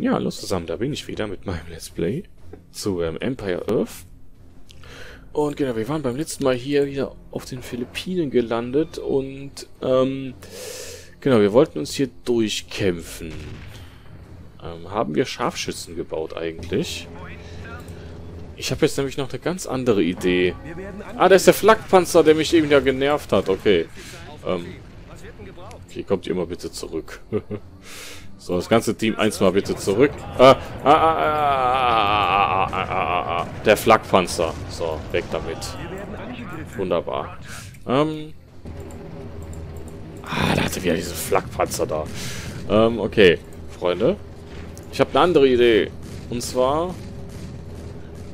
Ja, hallo zusammen, da bin ich wieder mit meinem Let's Play zu ähm, Empire Earth. Und genau, wir waren beim letzten Mal hier wieder auf den Philippinen gelandet und ähm, genau, wir wollten uns hier durchkämpfen. Ähm, haben wir Scharfschützen gebaut eigentlich? Ich habe jetzt nämlich noch eine ganz andere Idee. Ah, da ist der Flakpanzer, der mich eben ja genervt hat. Okay. Ähm, okay, kommt ihr mal bitte zurück. so, das ganze Team eins mal bitte zurück. Ah, ah, ah, ah, der Flakpanzer. So, weg damit. Wunderbar. Ähm, ah, da hatte wieder diese Flakpanzer da. Ähm, okay, Freunde. Ich habe eine andere Idee. Und zwar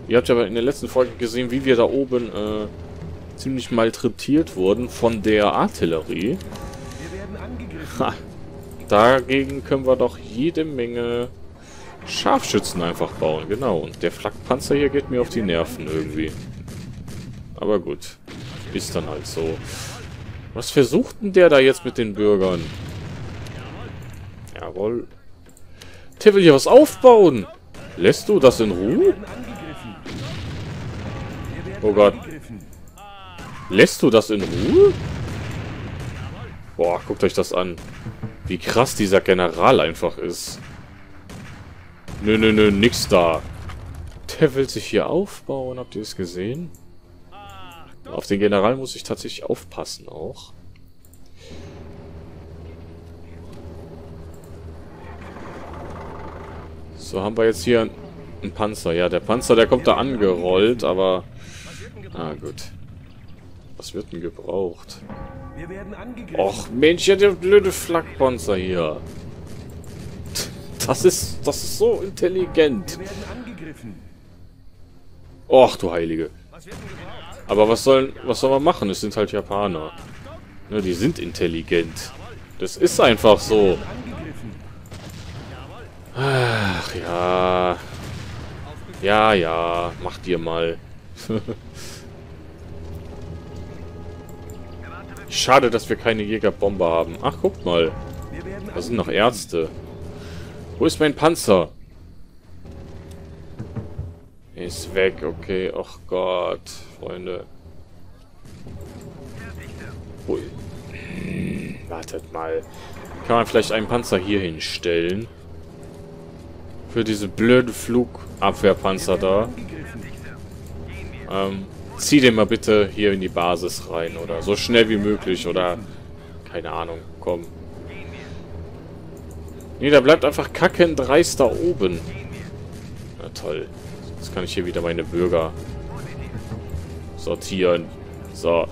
Ihr habt ja in der letzten Folge gesehen, wie wir da oben äh, ziemlich malträtiert wurden von der Artillerie. Ha. Dagegen können wir doch jede Menge Scharfschützen einfach bauen. Genau. Und der Flakpanzer hier geht mir auf die Nerven irgendwie. Aber gut. Ist dann halt so. Was versucht denn der da jetzt mit den Bürgern? Jawohl. Der will hier was aufbauen. Lässt du das in Ruhe? Oh Gott. Lässt du das in Ruhe? Boah, guckt euch das an. Wie krass dieser General einfach ist. Nö, nö, nö, nix da. Der will sich hier aufbauen, habt ihr es gesehen? Auf den General muss ich tatsächlich aufpassen auch. So, haben wir jetzt hier einen Panzer. Ja, der Panzer, der kommt da angerollt, aber Ah, gut. Was wird denn gebraucht? Och, Mensch, ja, der blöde Flakpanzer hier. Das ist, das ist so intelligent. Och, du Heilige. Aber was sollen, was soll man machen? Es sind halt Japaner. Ne, die sind intelligent. Das ist einfach so. Ach, ja. Ja, ja. Mach dir mal. Schade, dass wir keine Jägerbombe haben. Ach, guckt mal. Da sind noch Ärzte. Wo ist mein Panzer? Ist weg, okay. Ach Gott, Freunde. Ui. Hm, wartet mal. Kann man vielleicht einen Panzer hier hinstellen? Für diese blöde Flugabwehrpanzer da. Ähm, zieh den mal bitte hier in die Basis rein oder so schnell wie möglich oder keine Ahnung, komm. Nee, da bleibt einfach kacken dreist da oben. Na toll. Jetzt kann ich hier wieder meine Bürger sortieren. So.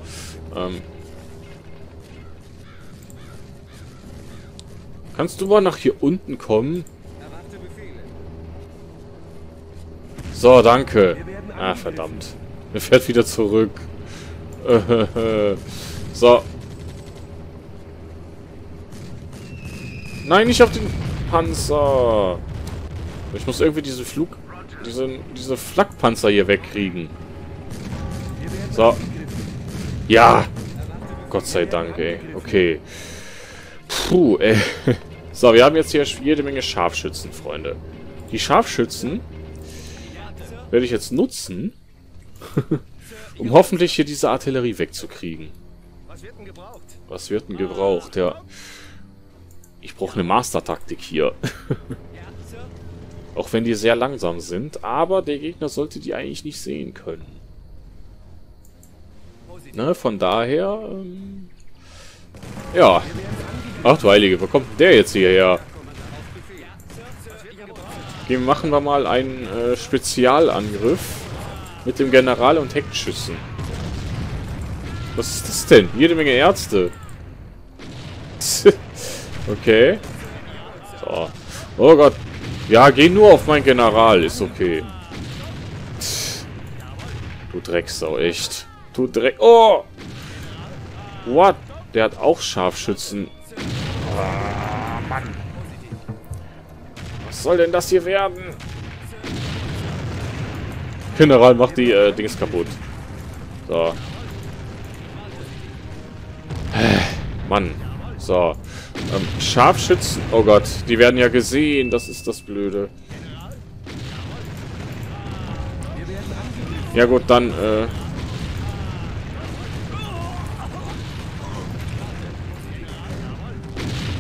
Ähm. Kannst du mal nach hier unten kommen? So, danke. Ah, verdammt. Er fährt wieder zurück. so. Nein, nicht auf den Panzer. Ich muss irgendwie diese Flug... Diese, diese Flakpanzer hier wegkriegen. So. Ja. Gott sei Dank, ey. Okay. Puh, ey. So, wir haben jetzt hier jede Menge Scharfschützen, Freunde. Die Scharfschützen werde ich jetzt nutzen, um hoffentlich hier diese Artillerie wegzukriegen. Was wird denn gebraucht? Ja. Ich brauche eine Master-Taktik hier. Auch wenn die sehr langsam sind, aber der Gegner sollte die eigentlich nicht sehen können. Ne, von daher, ähm, ja. Ach du Heilige, wo kommt der jetzt hierher? Okay, machen wir mal einen äh, Spezialangriff. Mit dem General und Heckschüssen. Was ist das denn? Jede Menge Ärzte. okay. So. Oh Gott. Ja, geh nur auf meinen General. Ist okay. Du Drecksau, echt. Du Dreck... Oh! What? Der hat auch Scharfschützen. Oh, Mann. Was soll denn das hier werden? General macht die äh, Dings kaputt. So. Mann. So. Ähm, Scharfschützen. Oh Gott, die werden ja gesehen. Das ist das Blöde. Ja gut, dann, äh...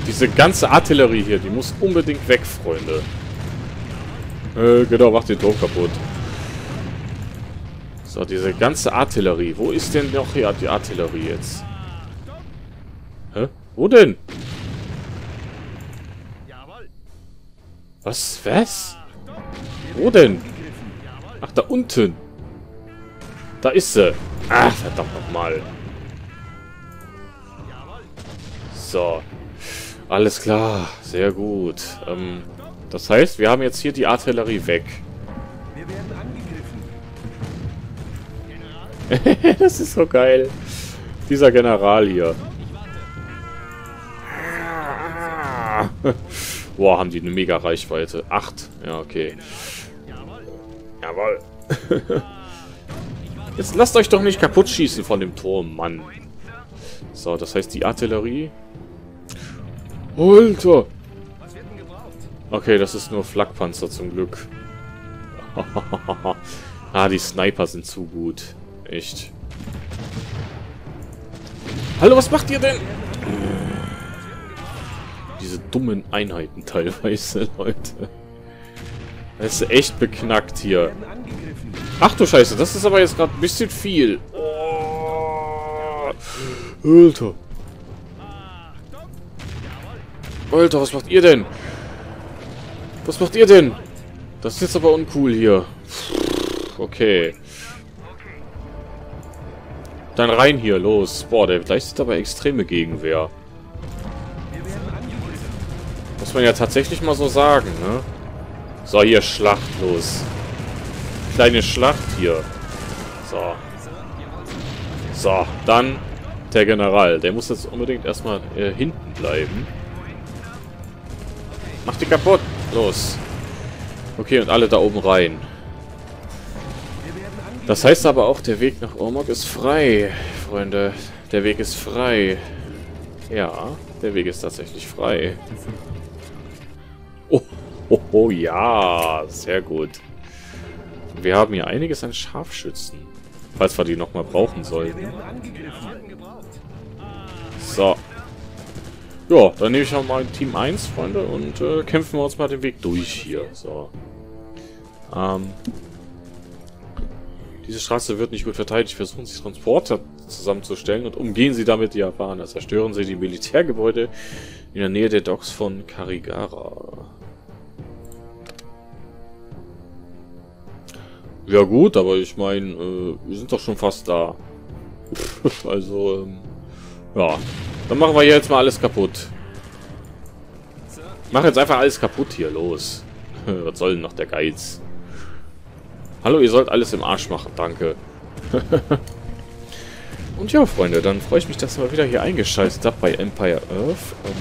Diese ganze Artillerie hier, die muss unbedingt weg, Freunde. Äh, genau, macht den Turm kaputt. So, diese ganze Artillerie. Wo ist denn noch hier die Artillerie jetzt? Hä? Wo denn? Was? Was? Wo denn? Ach, da unten. Da ist sie. Ah, verdammt nochmal. So. Alles klar. Sehr gut. Ähm, das heißt, wir haben jetzt hier die Artillerie weg. das ist so geil. Dieser General hier. Boah, haben die eine mega Reichweite. Acht. Ja, okay. Jawohl. Jetzt lasst euch doch nicht kaputt schießen von dem Turm, Mann. So, das heißt die Artillerie. Alter! Okay, das ist nur Flakpanzer zum Glück. ah, die Sniper sind zu gut. Echt. Hallo, was macht ihr denn? Diese dummen Einheiten teilweise, Leute. Das ist echt beknackt hier. Ach du Scheiße, das ist aber jetzt gerade ein bisschen viel. Oh. Alter. Alter, was macht ihr denn? Was macht ihr denn? Das ist jetzt aber uncool hier. Okay. Dann rein hier, los. Boah, der leistet aber extreme Gegenwehr. Muss man ja tatsächlich mal so sagen, ne? So, hier, Schlacht, los. Kleine Schlacht hier. So. So, dann der General. Der muss jetzt unbedingt erstmal äh, hinten bleiben. Mach die kaputt. Los. Okay, und alle da oben rein. Das heißt aber auch, der Weg nach Ormok ist frei, Freunde. Der Weg ist frei. Ja, der Weg ist tatsächlich frei. Oh, oh, oh ja, sehr gut. Wir haben hier einiges an Scharfschützen. Falls wir die nochmal brauchen sollten. So, ja, dann nehme ich auch mal Team 1, Freunde, und äh, kämpfen wir uns mal den Weg durch hier. So. Ähm. Diese Straße wird nicht gut verteidigt. Versuchen Sie Transporter zusammenzustellen und umgehen Sie damit die Japaner. Zerstören Sie die Militärgebäude in der Nähe der Docks von Karigara. Ja gut, aber ich meine, äh, wir sind doch schon fast da. also, ähm, ja. Dann machen wir hier jetzt mal alles kaputt. Mach jetzt einfach alles kaputt hier, los. Was soll denn noch der Geiz? Hallo, ihr sollt alles im Arsch machen, danke. Und ja, Freunde, dann freue ich mich, dass ihr mal wieder hier eingeschaltet habt bei Empire Earth. Ähm,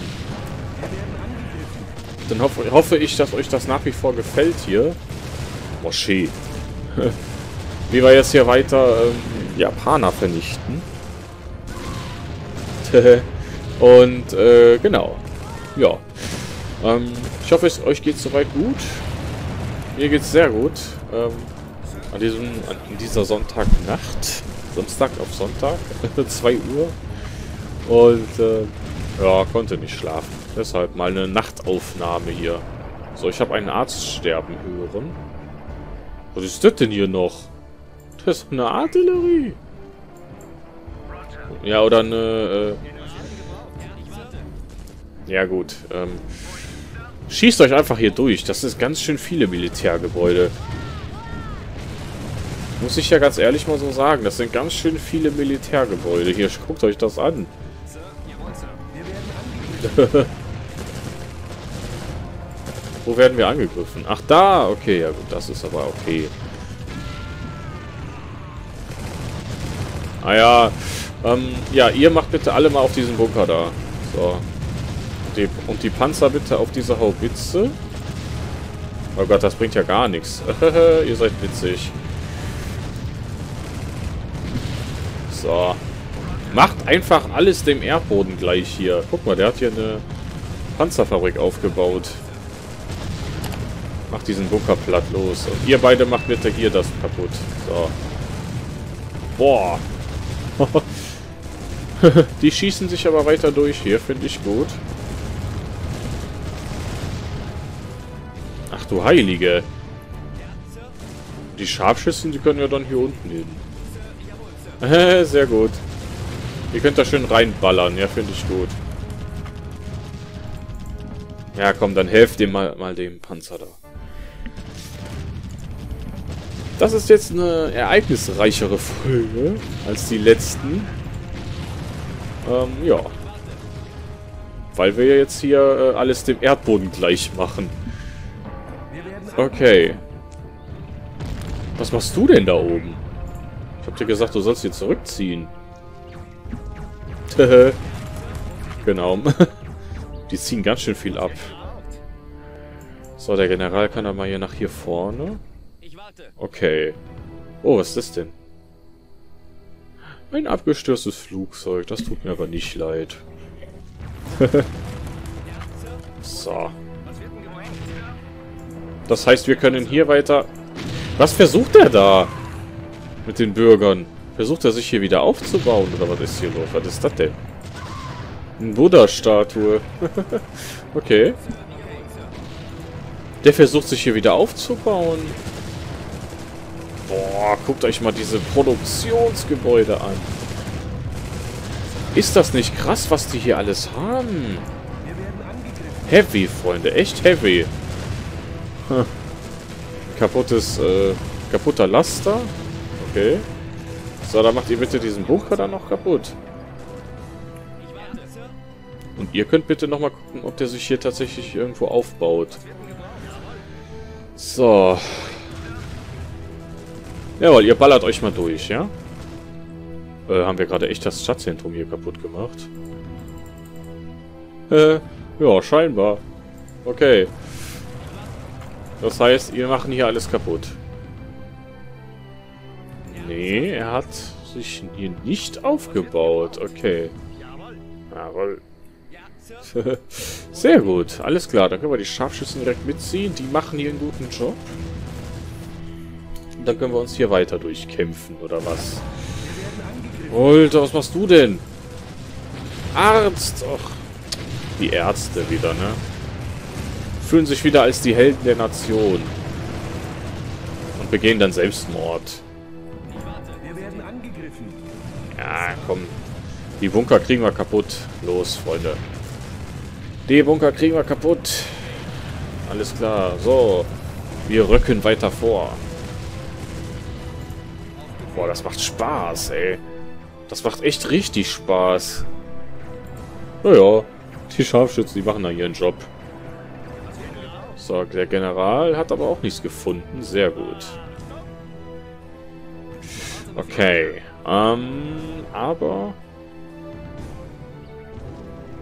dann hoffe, hoffe ich, dass euch das nach wie vor gefällt hier. Moschee. Wie wir jetzt hier weiter ähm, Japaner vernichten. Und äh, genau. Ja. Ähm, ich hoffe, es, euch geht soweit gut. Mir geht's sehr gut. Ähm, an, diesem, an dieser Sonntagnacht. Samstag auf Sonntag. 2 Uhr. Und äh, ja, konnte nicht schlafen. Deshalb mal eine Nachtaufnahme hier. So, ich habe einen Arzt sterben hören. Was ist das denn hier noch? Das ist eine Artillerie. Ja, oder eine... Äh, ja gut, ähm... Schießt euch einfach hier durch. Das ist ganz schön viele Militärgebäude. Muss ich ja ganz ehrlich mal so sagen. Das sind ganz schön viele Militärgebäude. Hier, guckt euch das an. Wo werden wir angegriffen? Ach, da! Okay, ja gut, das ist aber okay. Ah ja, ähm, ja, ihr macht bitte alle mal auf diesen Bunker da. So. Die, und die Panzer bitte auf diese Haubitze. Oh Gott, das bringt ja gar nichts. Ihr seid witzig. So. Macht einfach alles dem Erdboden gleich hier. Guck mal, der hat hier eine Panzerfabrik aufgebaut. Macht diesen Bunker platt los. Und ihr beide macht bitte hier das kaputt. So. Boah. Die schießen sich aber weiter durch hier, finde ich gut. Ach du Heilige. Die Scharfschützen, die können ja dann hier unten hin. Sehr gut. Ihr könnt da schön reinballern. Ja, finde ich gut. Ja, komm, dann helft dem mal, mal dem Panzer da. Das ist jetzt eine ereignisreichere Folge als die letzten. Ähm, ja. Weil wir jetzt hier äh, alles dem Erdboden gleich machen. Okay. Was machst du denn da oben? Ich hab dir gesagt, du sollst hier zurückziehen. genau. Die ziehen ganz schön viel ab. So, der General kann aber hier nach hier vorne. Okay. Oh, was ist das denn? Ein abgestürztes Flugzeug. Das tut mir aber nicht leid. so. Das heißt, wir können hier weiter... Was versucht er da? Mit den Bürgern. Versucht er sich hier wieder aufzubauen? Oder was ist hier los? Was ist das denn? Eine Buddha-Statue. okay. Der versucht sich hier wieder aufzubauen. Boah, guckt euch mal diese Produktionsgebäude an. Ist das nicht krass, was die hier alles haben? Heavy, Freunde. Echt heavy. Hm. Kaputtes, äh, kaputter Laster. Okay. So, dann macht ihr bitte diesen Bunker dann noch kaputt. Und ihr könnt bitte nochmal gucken, ob der sich hier tatsächlich irgendwo aufbaut. So. Jawohl, ihr ballert euch mal durch, ja? Äh, haben wir gerade echt das Stadtzentrum hier kaputt gemacht? Äh, ja, scheinbar. Okay. Das heißt, wir machen hier alles kaputt. Nee, er hat sich hier nicht aufgebaut. Okay. Jawohl. Sehr gut, alles klar. Dann können wir die Scharfschützen direkt mitziehen. Die machen hier einen guten Job. Und dann können wir uns hier weiter durchkämpfen, oder was? Alter, was machst du denn? Arzt! Och, die Ärzte wieder, ne? Fühlen sich wieder als die Helden der Nation. Und begehen dann Selbstmord. Ja, komm. Die Bunker kriegen wir kaputt. Los, Freunde. Die Bunker kriegen wir kaputt. Alles klar. So. Wir rücken weiter vor. Boah, das macht Spaß, ey. Das macht echt richtig Spaß. Naja, die Scharfschützen, die machen da ihren Job. So, der General hat aber auch nichts gefunden. Sehr gut. Okay. Ähm, aber...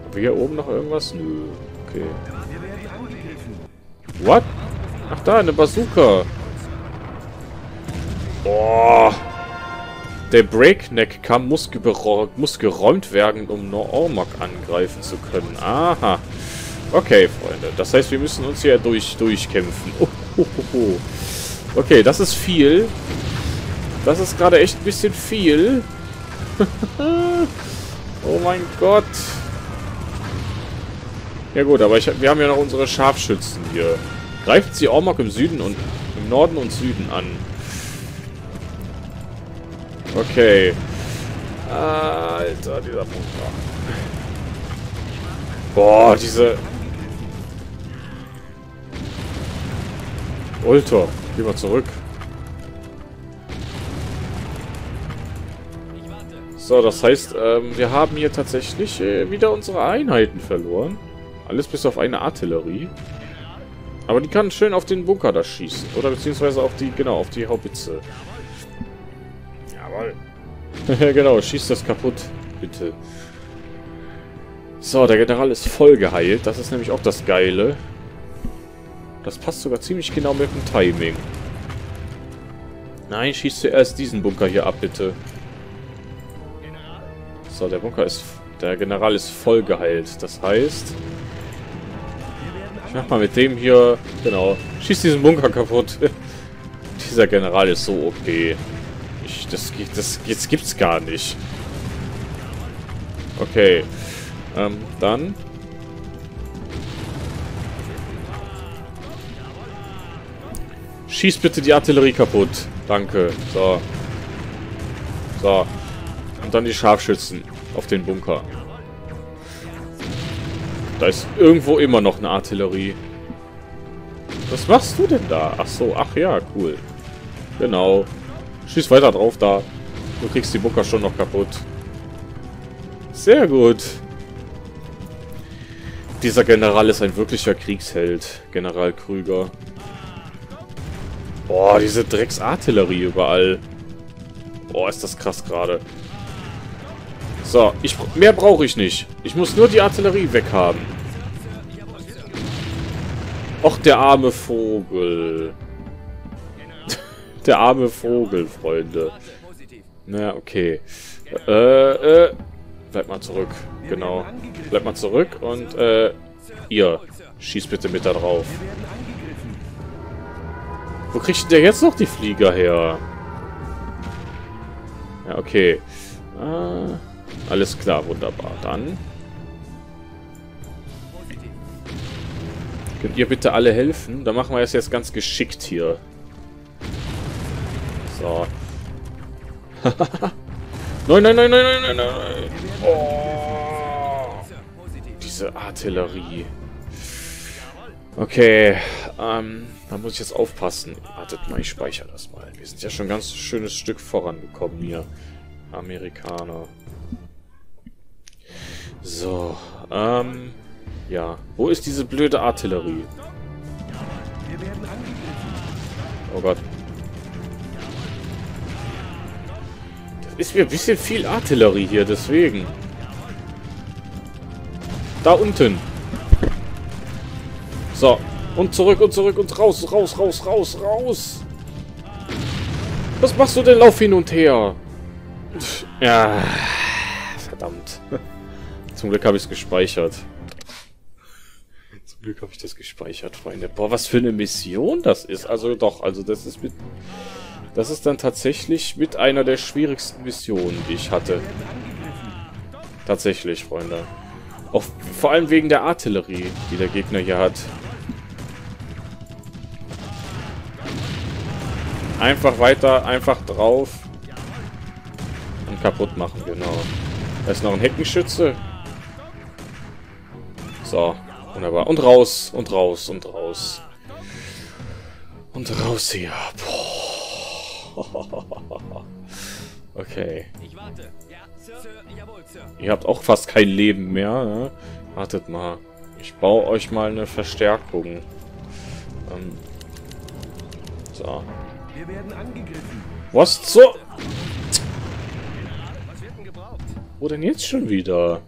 Haben wir hier oben noch irgendwas? Nö. Okay. What? Ach da, eine Bazooka. Boah. Der Breakneck-Kamm muss, muss, geräumt werden, um Ormok angreifen zu können. Aha. Okay, Freunde. Das heißt, wir müssen uns hier durch, durchkämpfen. Oh, oh, oh, okay, das ist viel. Das ist gerade echt ein bisschen viel. oh mein Gott. Ja gut, aber ich, wir haben ja noch unsere Scharfschützen hier. Greift sie Ormok im Süden und im Norden und Süden an. Okay. Alter, dieser Bunker. Boah, diese... Ultra, geh mal zurück. So, das heißt, ähm, wir haben hier tatsächlich äh, wieder unsere Einheiten verloren. Alles bis auf eine Artillerie. Aber die kann schön auf den Bunker da schießen. Oder beziehungsweise auf die, genau, auf die Haubitze. Jawohl. genau, schießt das kaputt. Bitte. So, der General ist voll geheilt. Das ist nämlich auch das Geile. Das passt sogar ziemlich genau mit dem Timing. Nein, schießt zuerst diesen Bunker hier ab, bitte. So, der Bunker ist... Der General ist voll geheilt. Das heißt... Ich mach mal mit dem hier... Genau. Schieß diesen Bunker kaputt. Dieser General ist so OP. Ich, das, das, das gibt's gar nicht. Okay. Ähm, dann... Schieß bitte die Artillerie kaputt. Danke. So. So. Und dann die Scharfschützen auf den Bunker. Da ist irgendwo immer noch eine Artillerie. Was machst du denn da? Ach so, ach ja, cool. Genau. Schieß weiter drauf da. Du kriegst die Bunker schon noch kaputt. Sehr gut. Dieser General ist ein wirklicher Kriegsheld. General Krüger. Boah, diese Drecksartillerie überall. Boah, ist das krass gerade. So, ich, mehr brauche ich nicht. Ich muss nur die Artillerie weghaben. Och, der arme Vogel. der arme Vogel, Freunde. Na, okay. Äh, äh, Bleib mal zurück. Genau. Bleib mal zurück und, äh, ihr. Schießt bitte mit da drauf. Wo kriegt der jetzt noch die Flieger her? Ja, okay. Äh, alles klar, wunderbar. Dann... Könnt ihr bitte alle helfen? Dann machen wir es jetzt ganz geschickt hier. So. nein, nein, nein, nein, nein, nein, nein. Oh. Diese Artillerie. Okay, ähm, da muss ich jetzt aufpassen. Wartet mal, ich speichere das mal. Wir sind ja schon ein ganz schönes Stück vorangekommen hier. Amerikaner. So, ähm, ja. Wo ist diese blöde Artillerie? Oh Gott. ist mir ein bisschen viel Artillerie hier, deswegen. Da unten. So. Und zurück und zurück und raus, raus, raus, raus, raus. Was machst du denn? Lauf hin und her. Ja. Verdammt. Zum Glück habe ich es gespeichert. Zum Glück habe ich das gespeichert, Freunde. Boah, was für eine Mission das ist. Also doch, also das ist mit... Das ist dann tatsächlich mit einer der schwierigsten Missionen, die ich hatte. Tatsächlich, Freunde. Auch vor allem wegen der Artillerie, die der Gegner hier hat. Einfach weiter, einfach drauf. Und kaputt machen, genau. Da ist noch ein Heckenschütze. So, wunderbar. Und raus, und raus, und raus. Und raus hier. Boah. okay. Ihr habt auch fast kein Leben mehr, ne? Wartet mal. Ich baue euch mal eine Verstärkung. Ähm, so. Was zur... Wo denn jetzt schon wieder?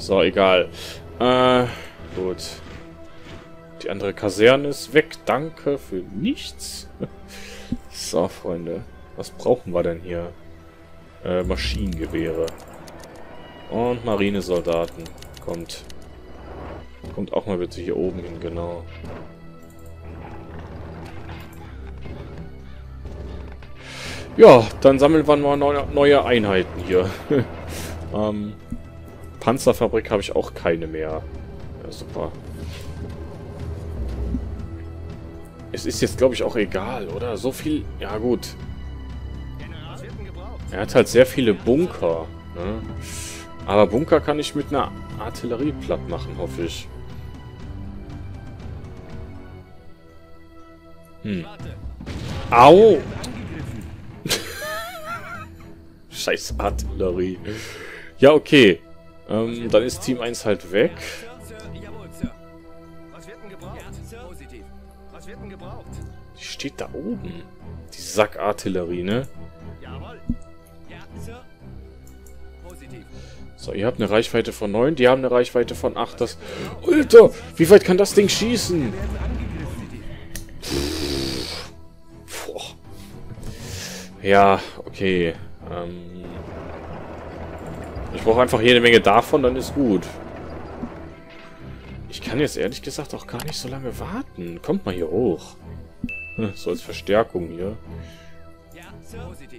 So, egal. Äh, gut. Die andere Kaserne ist weg. Danke für nichts. so, Freunde. Was brauchen wir denn hier? Äh, Maschinengewehre. Und Marinesoldaten. Kommt. Kommt auch mal bitte hier oben hin, genau. Ja, dann sammeln wir mal neue Einheiten hier. ähm, Panzerfabrik habe ich auch keine mehr. Ja, super. Es ist jetzt, glaube ich, auch egal, oder? So viel... Ja, gut. Er hat halt sehr viele Bunker. Ne? Aber Bunker kann ich mit einer Artillerie platt machen, hoffe ich. Hm. Au! Scheiß Artillerie. Ja, okay. Ähm, dann ist Team 1 halt weg. Die steht da oben. Die Sackartillerie, ne? So, ihr habt eine Reichweite von 9, die haben eine Reichweite von 8. Das Alter, wie weit kann das Ding schießen? Ja, okay. Ähm ich brauche einfach jede Menge davon, dann ist gut. Ich kann jetzt ehrlich gesagt auch gar nicht so lange warten. Kommt mal hier hoch. Hm, so als Verstärkung hier.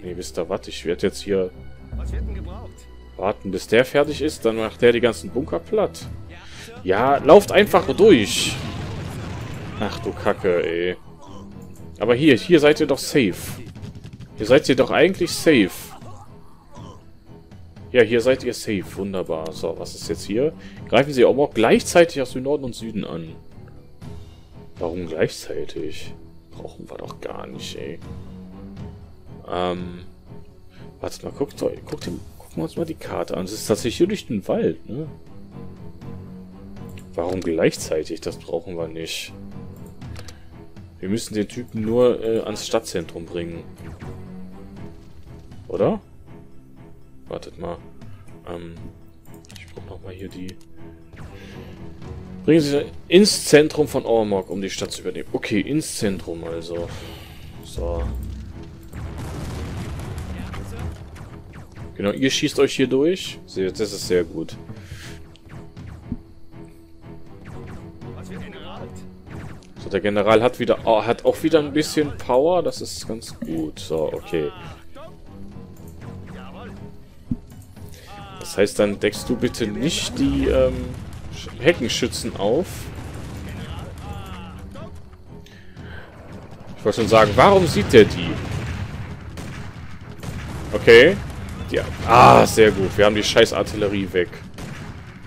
Nee, wisst ihr was? Ich werde jetzt hier warten, bis der fertig ist. Dann macht der die ganzen Bunker platt. Ja, lauft einfach durch. Ach du Kacke, ey. Aber hier, hier seid ihr doch safe. Hier seid ihr doch eigentlich safe. Ja, hier seid ihr safe. Wunderbar. So, was ist jetzt hier? Greifen sie auch mal gleichzeitig aus dem Norden und Süden an. Warum gleichzeitig? Brauchen wir doch gar nicht, ey. Ähm. Warte mal, guckt, guckt, gucken wir uns mal die Karte an. Es ist tatsächlich durch den Wald, ne? Warum gleichzeitig? Das brauchen wir nicht. Wir müssen den Typen nur äh, ans Stadtzentrum bringen. Oder? Wartet mal. Ähm, ich brauche nochmal hier die... Bringen Sie ins Zentrum von Ormok, um die Stadt zu übernehmen. Okay, ins Zentrum also. So. Genau, ihr schießt euch hier durch. Das ist sehr gut. der General hat wieder oh, hat auch wieder ein bisschen Power. Das ist ganz gut. So, okay. Das heißt, dann deckst du bitte nicht die ähm, Heckenschützen auf. Ich wollte schon sagen, warum sieht der die? Okay. Die, ah, sehr gut. Wir haben die scheiß Artillerie weg.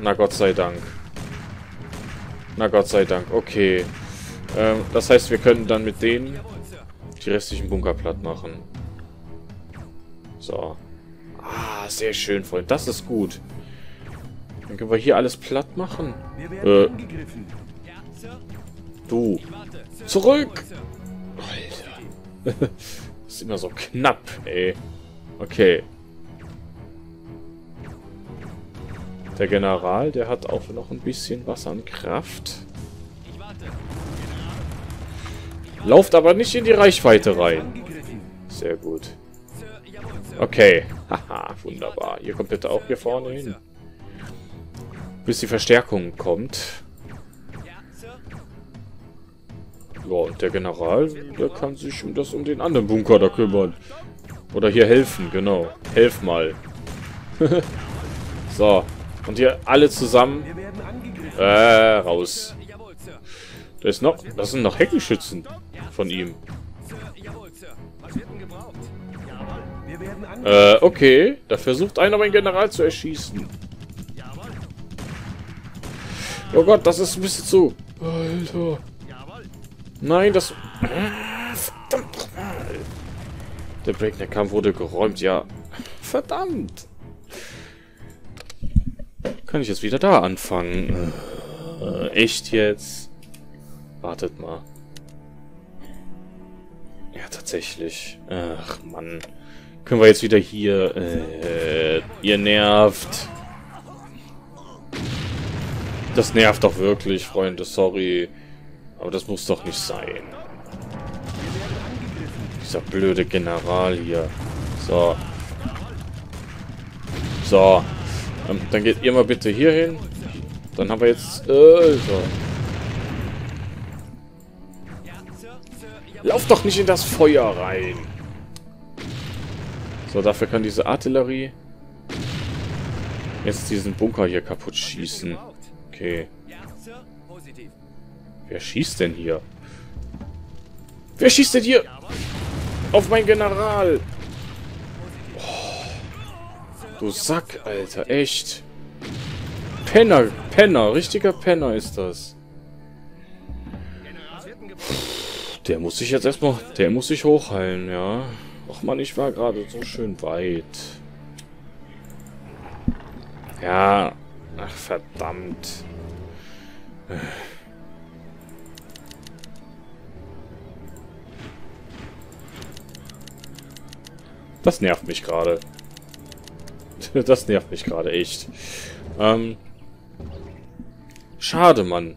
Na Gott sei Dank. Na Gott sei Dank. Okay. Ähm, das heißt, wir können dann mit denen die restlichen Bunker platt machen. So. Ah, sehr schön, Freund. Das ist gut. Dann können wir hier alles platt machen. Äh. Du. Zurück! Alter. das ist immer so knapp, ey. Okay. Der General, der hat auch noch ein bisschen was an Kraft. Lauft aber nicht in die Reichweite rein. Sehr gut. Okay. Haha, wunderbar. Ihr kommt bitte auch hier vorne hin. Bis die Verstärkung kommt. Ja, und der General, der kann sich um das um den anderen Bunker da kümmern. Oder hier helfen, genau. Helf mal. so. Und hier alle zusammen. Äh, raus. Da ist noch. Das sind noch Heckenschützen von ihm. Äh, okay. Da versucht einer meinen General zu erschießen. Oh Gott, das ist ein bisschen zu... Alter. Nein, das... Verdammt Der Breakneck-Kampf wurde geräumt, ja. Verdammt. Kann ich jetzt wieder da anfangen? Äh, echt jetzt? Wartet mal. Ja, tatsächlich. Ach, Mann. Können wir jetzt wieder hier... Äh, ihr nervt. Das nervt doch wirklich, Freunde. Sorry. Aber das muss doch nicht sein. Dieser blöde General hier. So. So. Ähm, dann geht ihr mal bitte hier hin. Dann haben wir jetzt... Äh, so. Lauf doch nicht in das Feuer rein. So, dafür kann diese Artillerie jetzt diesen Bunker hier kaputt schießen. Okay. Wer schießt denn hier? Wer schießt denn hier? Auf mein General! Oh, du Sack, Alter. Echt. Penner. Penner. Richtiger Penner ist das. Der muss sich jetzt erstmal... Der muss sich hochheilen, ja. Och man, ich war gerade so schön weit. Ja. Ach, verdammt. Das nervt mich gerade. Das nervt mich gerade echt. Ähm. Schade, Mann.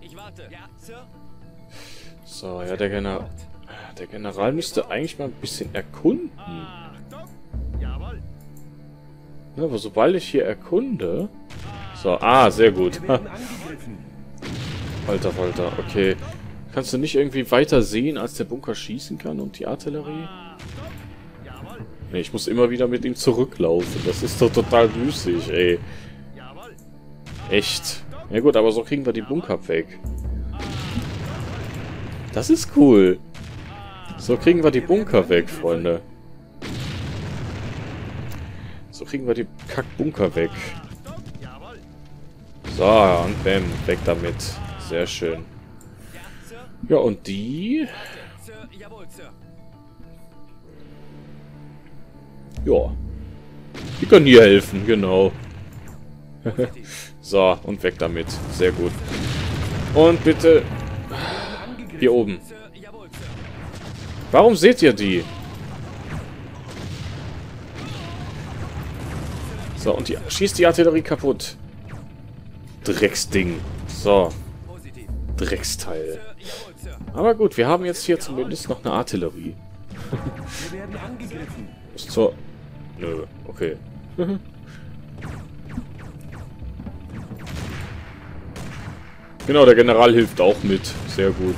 Ich warte. Ja, Sir. So, ja, der General, Der General müsste eigentlich mal ein bisschen erkunden. Ja, aber sobald ich hier erkunde... So, ah, sehr gut. Alter Falter, okay. Kannst du nicht irgendwie weiter sehen, als der Bunker schießen kann und die Artillerie? Nee, ich muss immer wieder mit ihm zurücklaufen. Das ist doch total müßig, ey. Echt. Ja gut, aber so kriegen wir die Bunker weg. Das ist cool. So kriegen wir die Bunker weg, Freunde. So kriegen wir die Kackbunker weg. So, und bam, weg damit. Sehr schön. Ja, und die... Ja. Die können hier helfen, genau. so, und weg damit. Sehr gut. Und bitte... Hier oben. Warum seht ihr die? So, und die schießt die Artillerie kaputt. Drecksding. So. Drecksteil. Aber gut, wir haben jetzt hier zumindest noch eine Artillerie. Wir. Ist zur... Nö, okay. genau, der General hilft auch mit. Sehr gut.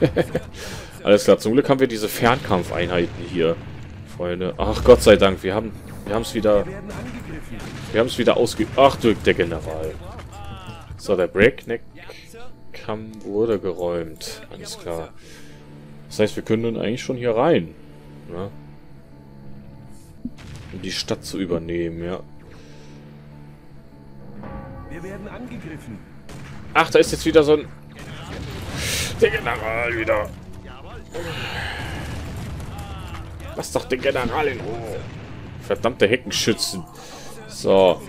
Alles klar, zum Glück haben wir diese Fernkampfeinheiten hier, Freunde. Ach, Gott sei Dank, wir haben wir haben es wieder... Wir haben es wieder ausge... Ach du, der General. So, der Breakneck-Kamm wurde geräumt. Alles klar. Das heißt, wir können nun eigentlich schon hier rein. Ne? Um die Stadt zu übernehmen, ja. Wir werden angegriffen. Ach, da ist jetzt wieder so ein... Der General wieder. Lass doch den General in Ruhe. Verdammte Heckenschützen. So.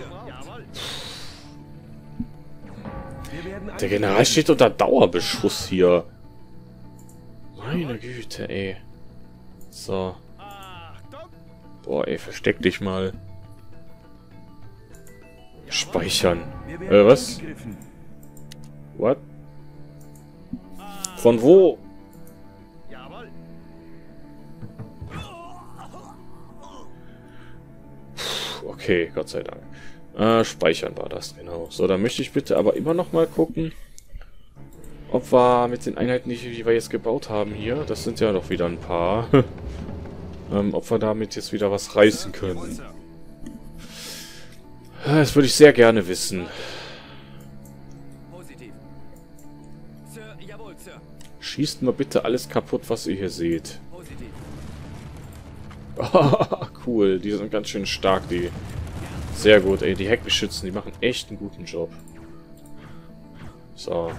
Der General steht unter Dauerbeschuss hier. Meine Güte, ey. So. Boah, ey, versteck dich mal. Speichern. Äh, was? What? Von wo? Okay, Gott sei Dank. Äh, speichern war das, genau. So, dann möchte ich bitte aber immer noch mal gucken, ob wir mit den Einheiten, die wir jetzt gebaut haben hier, das sind ja doch wieder ein paar, ähm, ob wir damit jetzt wieder was reißen können. Das würde ich sehr gerne wissen. Schießt mal bitte alles kaputt, was ihr hier seht. cool, die sind ganz schön stark, die sehr gut, ey. Die Heckenschützen, die machen echt einen guten Job. So.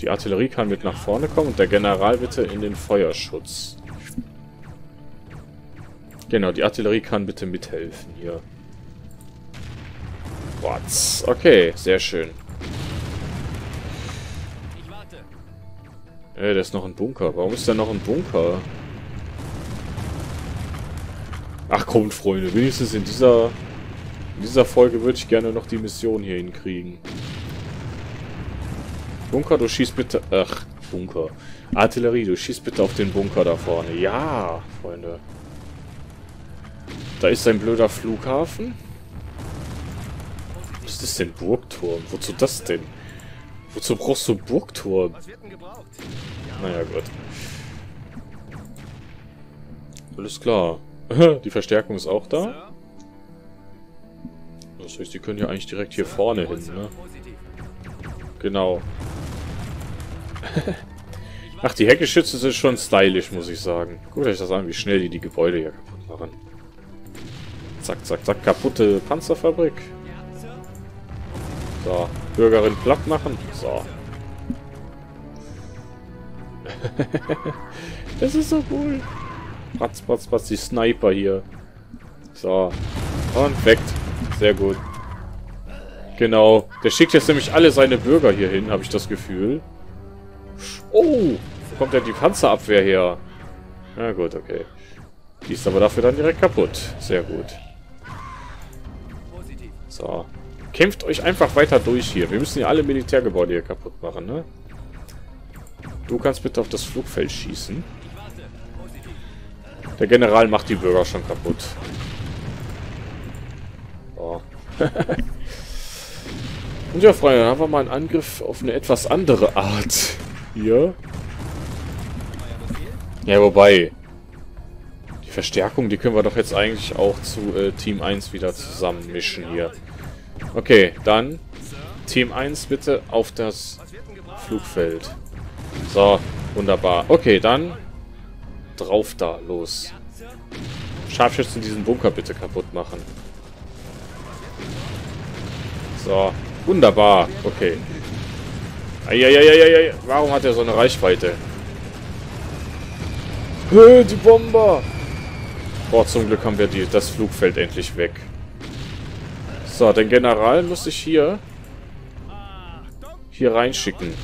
Die Artillerie kann mit nach vorne kommen und der General bitte in den Feuerschutz. Genau, die Artillerie kann bitte mithelfen hier. What's? Okay, sehr schön. Ey, da ist noch ein Bunker. Warum ist da noch ein Bunker? Ach kommt, Freunde. Wenigstens in dieser in dieser Folge würde ich gerne noch die Mission hier hinkriegen. Bunker, du schießt bitte... Ach, Bunker. Artillerie, du schießt bitte auf den Bunker da vorne. Ja, Freunde. Da ist ein blöder Flughafen. Was ist das denn? Burgturm? Wozu das denn? Wozu brauchst du Burgturm? Naja, gut. Alles klar. Die Verstärkung ist auch da. Das heißt, die können ja eigentlich direkt hier vorne hin, ne? Genau. Ach, die Heckeschütze sind schon stylisch, muss ich sagen. Guckt euch das an, wie schnell die die Gebäude hier kaputt machen. Zack, zack, zack, kaputte Panzerfabrik. So, Bürgerin platt machen. So. das ist so cool. Patz, patz, patz, die Sniper hier. So. Und weg. Sehr gut. Genau. Der schickt jetzt nämlich alle seine Bürger hier hin, habe ich das Gefühl. Oh! Wo kommt denn die Panzerabwehr her? Na gut, okay. Die ist aber dafür dann direkt kaputt. Sehr gut. So. Kämpft euch einfach weiter durch hier. Wir müssen ja alle Militärgebäude hier kaputt machen, ne? Du kannst bitte auf das Flugfeld schießen. Der General macht die Bürger schon kaputt. Und ja, Freunde, dann haben wir mal einen Angriff auf eine etwas andere Art. Hier. Ja, wobei. Die Verstärkung, die können wir doch jetzt eigentlich auch zu äh, Team 1 wieder zusammenmischen hier. Okay, dann Team 1 bitte auf das Flugfeld. So, wunderbar. Okay, dann drauf da, los. Scharfschützen diesen Bunker bitte kaputt machen. So, wunderbar. Okay. Eieieiei, warum hat er so eine Reichweite? Hö, die Bomber! Boah, zum Glück haben wir die, das Flugfeld endlich weg. So, den General muss ich hier hier reinschicken.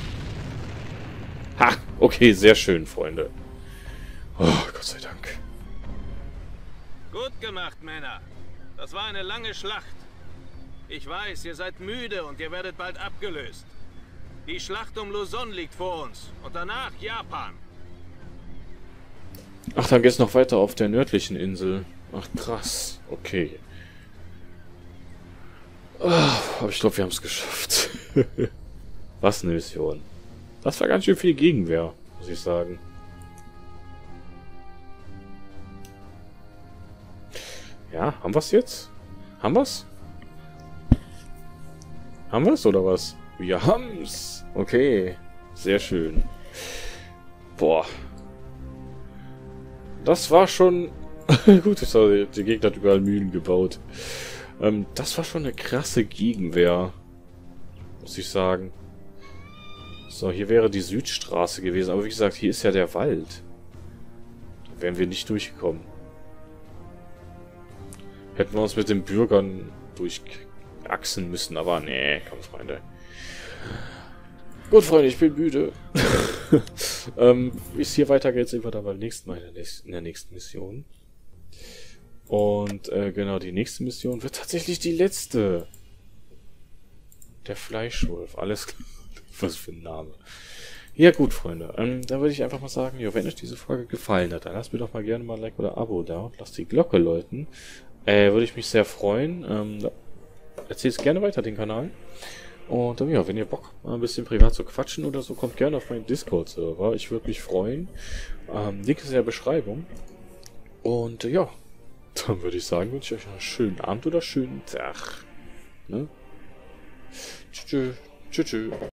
Ha, okay, sehr schön, Freunde. Oh, Gott sei Dank. Gut gemacht, Männer. Das war eine lange Schlacht. Ich weiß, ihr seid müde und ihr werdet bald abgelöst. Die Schlacht um Luzon liegt vor uns und danach Japan. Ach, dann geht's noch weiter auf der nördlichen Insel. Ach, krass. Okay. Oh, aber ich glaube, wir haben es geschafft. Was eine Mission. Das war ganz schön viel Gegenwehr, muss ich sagen. Ja, haben wir es jetzt? Haben wir es? Haben wir es oder was? Wir haben's. Okay. Sehr schön. Boah. Das war schon... Gut, ich sage, die Gegner hat überall Mühlen gebaut. Ähm, das war schon eine krasse Gegenwehr. Muss ich sagen. So, hier wäre die Südstraße gewesen. Aber wie gesagt, hier ist ja der Wald. Da wären wir nicht durchgekommen. Hätten wir uns mit den Bürgern durchachsen müssen. Aber nee, komm, Freunde. Gut, Freunde, ich bin müde. ähm, wie es hier weitergeht, sehen wir dann beim nächsten Mal in der nächsten Mission. Und äh, genau, die nächste Mission wird tatsächlich die letzte. Der Fleischwolf, alles klar. Was für ein Name. Ja gut, Freunde. Ähm, dann würde ich einfach mal sagen, jo, wenn euch diese Folge gefallen hat, dann lasst mir doch mal gerne mal ein Like oder Abo da und lasst die Glocke läuten. Äh, würde ich mich sehr freuen. Ähm, erzählt gerne weiter den Kanal. Und ähm, ja, wenn ihr Bock mal ein bisschen privat zu quatschen oder so, kommt gerne auf meinen Discord-Server. Ich würde mich freuen. Ähm, Link ist in der Beschreibung. Und äh, ja, dann würde ich sagen, wünsche ich euch einen schönen Abend oder schönen Tag. Ne? Tschüss. Tschüss.